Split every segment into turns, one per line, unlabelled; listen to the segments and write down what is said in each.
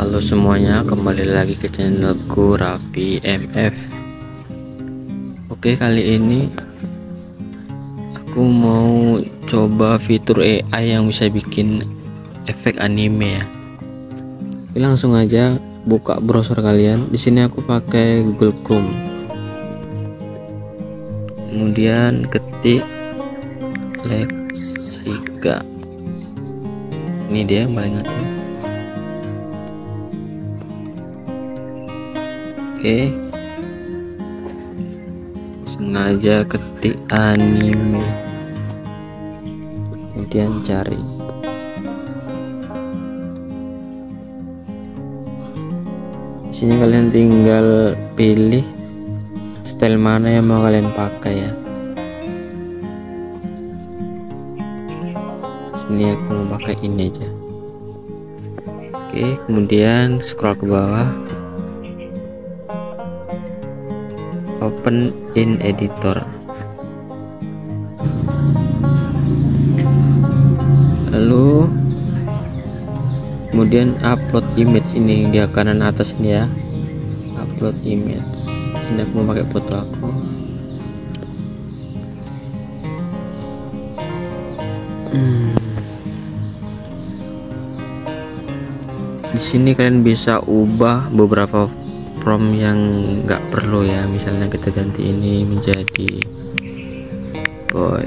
Halo semuanya, kembali lagi ke channelku Raffi MF. Oke, kali ini aku mau coba fitur AI yang bisa bikin efek anime ya. Oke, langsung aja buka browser kalian. Di sini aku pakai Google Chrome. Kemudian ketik Lexika. Ini dia yang paling atas. Oke. Sengaja ketik anime. Kemudian cari. Sini kalian tinggal pilih style mana yang mau kalian pakai ya. Sini aku mau pakai ini aja. Oke kemudian scroll ke bawah open in editor. Lalu kemudian upload image ini di kanan atas ini ya. Upload image. Sini aku mau pakai foto aku. Hmm. di sini kalian bisa ubah beberapa prompt yang nggak perlu ya. Misalnya kita ganti ini menjadi boy.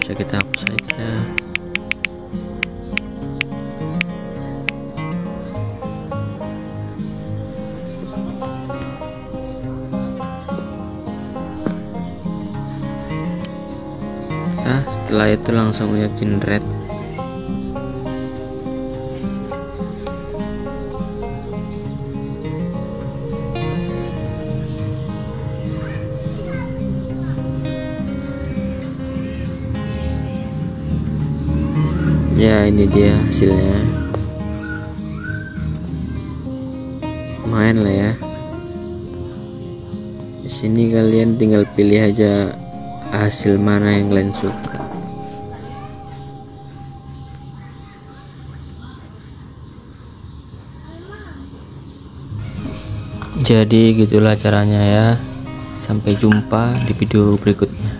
Bisa kita hapus nah setelah itu langsung aja generate ya ini dia hasilnya. Main lah ya. Di sini kalian tinggal pilih aja hasil mana yang kalian suka? Jadi gitulah caranya ya. Sampai jumpa di video berikutnya